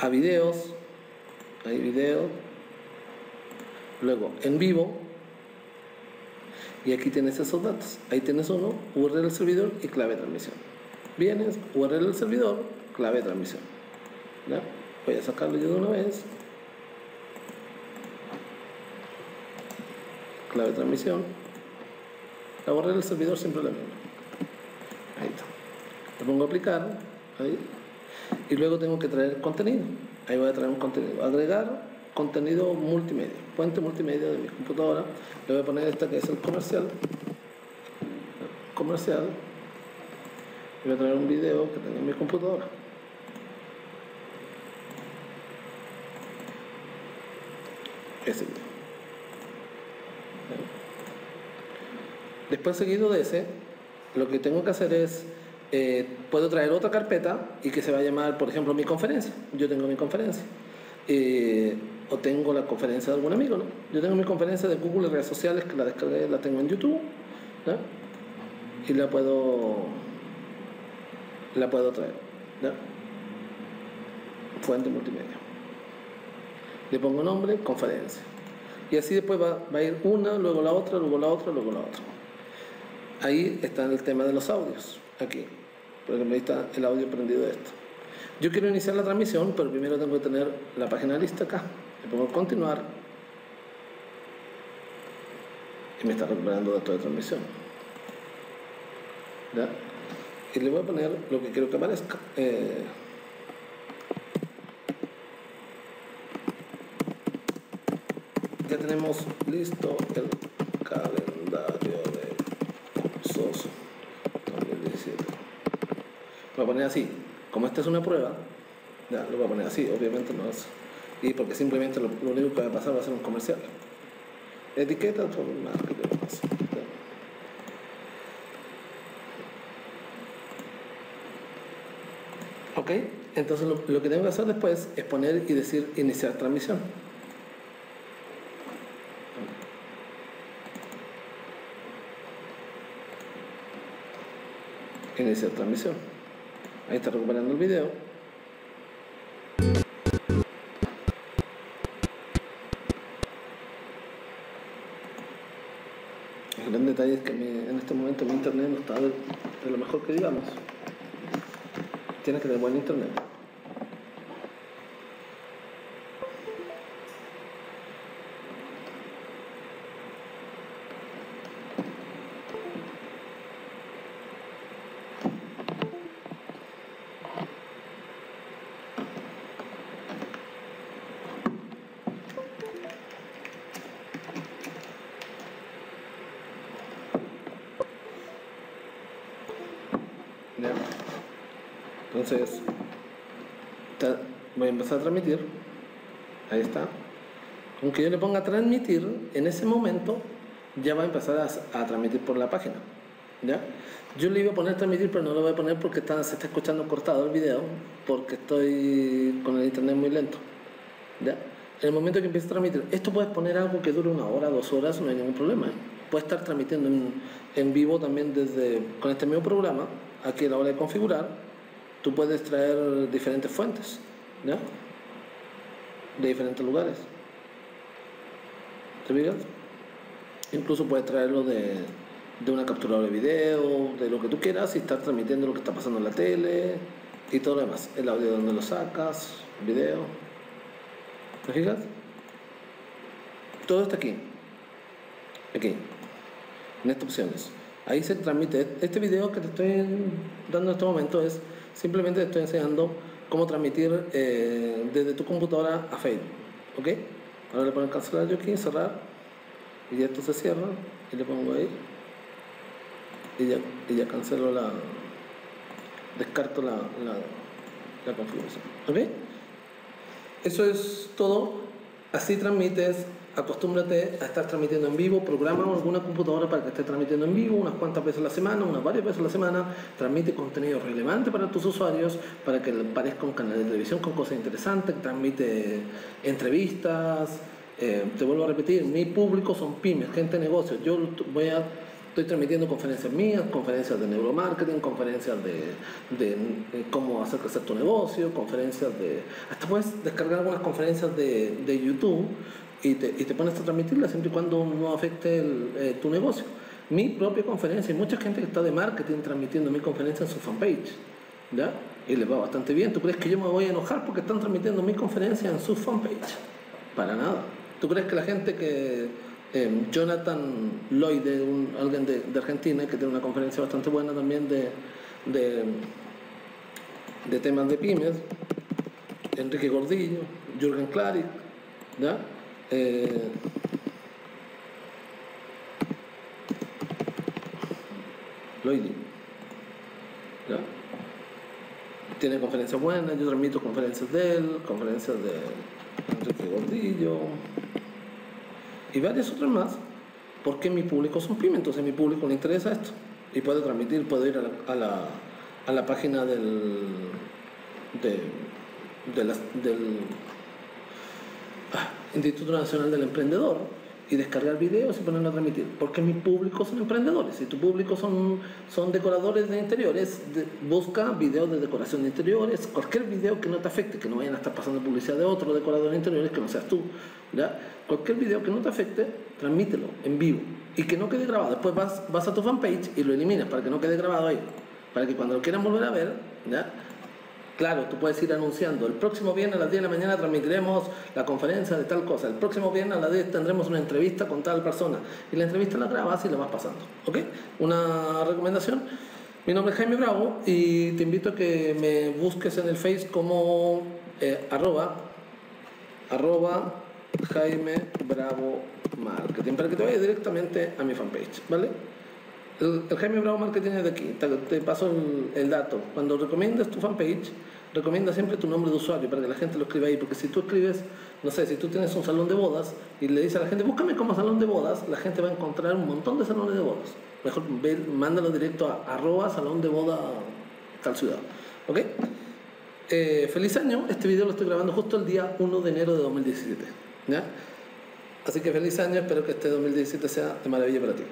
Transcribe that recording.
a videos, hay videos, luego en vivo, y aquí tienes esos datos. Ahí tienes uno, URL del servidor y clave de transmisión. Vienes, URL del servidor, clave de transmisión. Voy a sacarlo yo de una vez. Clave de transmisión. La URL del servidor siempre la misma. Le pongo a aplicar. Ahí. Y luego tengo que traer contenido. Ahí voy a traer un contenido. Agregar contenido multimedia, puente multimedia de mi computadora. Le voy a poner esta que es el comercial. Comercial. Y voy a traer un video que tengo en mi computadora. Ese video. Después seguido de ese, lo que tengo que hacer es, eh, puedo traer otra carpeta y que se va a llamar, por ejemplo, mi conferencia. Yo tengo mi conferencia. Eh, o tengo la conferencia de algún amigo, ¿no? Yo tengo mi conferencia de Google y redes sociales que la descargué, la tengo en YouTube, ¿no? Y la puedo la puedo traer, ¿no? Fuente multimedia. Le pongo nombre, conferencia. Y así después va, va a ir una, luego la otra, luego la otra, luego la otra. Ahí está el tema de los audios, aquí. Porque me está el audio prendido de esto. Yo quiero iniciar la transmisión, pero primero tengo que tener la página lista acá. Le pongo continuar y me está recuperando datos de transmisión. ¿Ya? Y le voy a poner lo que quiero que aparezca. Eh, ya tenemos listo el calendario de cursos 2017. Lo voy a poner así. Como esta es una prueba, ya lo voy a poner así. Obviamente no es y porque simplemente lo, único que va a pasar va a ser un comercial. Etiqueta por marketing. Ok, entonces lo, que tengo que hacer después es poner y decir iniciar transmisión. Iniciar transmisión. Ahí está recuperando el video. detalle es que en este momento mi internet no está de, lo mejor que digamos. Tiene que tener buen internet. Entonces, voy a empezar a transmitir. Ahí está. Aunque yo le ponga transmitir, en ese momento ya va a empezar a, transmitir por la página. ¿Ya? Yo le iba a poner transmitir, pero no lo voy a poner porque está, se está escuchando cortado el video, porque estoy con el internet muy lento. ¿Ya? En el momento que empiece a transmitir, esto puedes poner algo que dure una hora, dos horas, no hay ningún problema. ¿eh? Puedes estar transmitiendo en, vivo también desde con este mismo programa, aquí a la hora de configurar, tú puedes traer diferentes fuentes, ¿ya? De diferentes lugares. ¿Te fijas? Incluso puedes traerlo de, de una captura de video, de lo que tú quieras y estar transmitiendo lo que está pasando en la tele y todo lo demás. El audio donde lo sacas, el video. ¿Te fijas? Todo está aquí. Aquí. En estas opciones. Ahí se transmite. Este video que te estoy dando en este momento es Simplemente te estoy enseñando cómo transmitir eh, desde tu computadora a Facebook. ¿Ok? Ahora le pongo cancelar yo aquí, cerrar. Y ya esto se cierra. Y le pongo ahí. Y ya, y ya cancelo la. Descarto la, la, la configuración. ¿Ok? Eso es todo. Así transmites acostúmbrate a estar transmitiendo en vivo, programa alguna computadora para que esté transmitiendo en vivo unas cuantas veces a la semana, unas varias veces a la semana, transmite contenido relevante para tus usuarios, para que parezca un canal de televisión con cosas interesantes, transmite entrevistas, eh, te vuelvo a repetir, mi público son pymes, gente de negocios, yo voy a Estoy transmitiendo conferencias mías, conferencias de neuromarketing, conferencias de, de, cómo hacer crecer tu negocio, conferencias de... Hasta puedes descargar algunas conferencias de, de YouTube y te, pones a transmitirlas siempre y cuando no afecte eh, tu negocio. Mi propia conferencia, hay mucha gente que está de marketing transmitiendo mi conferencia en su fanpage, ¿ya? Y les va bastante bien. ¿Tú crees que yo me voy a enojar porque están transmitiendo mi conferencia en su fanpage? Para nada. ¿Tú crees que la gente que Em, Jonathan Lloyd, alguien de, Argentina, que tiene una conferencia bastante buena también de, de, temas de pymes, Enrique Gordillo, Jürgen Klarik, ¿ya? Eh, ¿ya? Tiene conferencias buenas, yo transmito conferencias de él, conferencias de Enrique Gordillo, y varias otras más, porque mi público son pymes, entonces a mi público le interesa esto. Y puede transmitir, puede ir a la, a la, página del, de, del Instituto Nacional del Emprendedor y descargar videos y ponerlo a transmitir. Porque mi público son emprendedores. Si tu público son, son decoradores de interiores, busca videos de decoración de interiores, cualquier video que no te afecte, que no vayan a estar pasando publicidad de otro decorador de interiores que no seas tú. Cualquier video que no te afecte, transmítelo en vivo y que no quede grabado. Después vas, vas a tu fanpage y lo eliminas para que no quede grabado ahí. Para que cuando lo quieran volver a ver. Claro, tú puedes ir anunciando, el próximo viernes a las 10 de la mañana transmitiremos la conferencia de tal cosa, el próximo viernes a las 10 tendremos una entrevista con tal persona y la entrevista la grabas y la vas pasando. ¿Ok? Una recomendación. Mi nombre es Jaime Bravo y te invito a que me busques en el Face como eh, arroba, arroba Jaime Bravo Marketing para que te vayas directamente a mi fanpage, ¿vale? El, Jaime Bravo Marketing de aquí, te, paso el, dato. Cuando recomiendas tu fanpage, recomienda siempre tu nombre de usuario para que la gente lo escriba ahí, porque si tú escribes, no sé, si tú tienes un salón de bodas y le dices a la gente, búscame como salón de bodas, la gente va a encontrar un montón de salones de bodas. Mejor ve, mándalo directo a arroba salón de boda tal ciudad. ¿Ok? Eh, feliz año, este video lo estoy grabando justo el día 1 de enero de 2017. ¿ya? Así que feliz año, espero que este 2017 sea de maravilla para ti.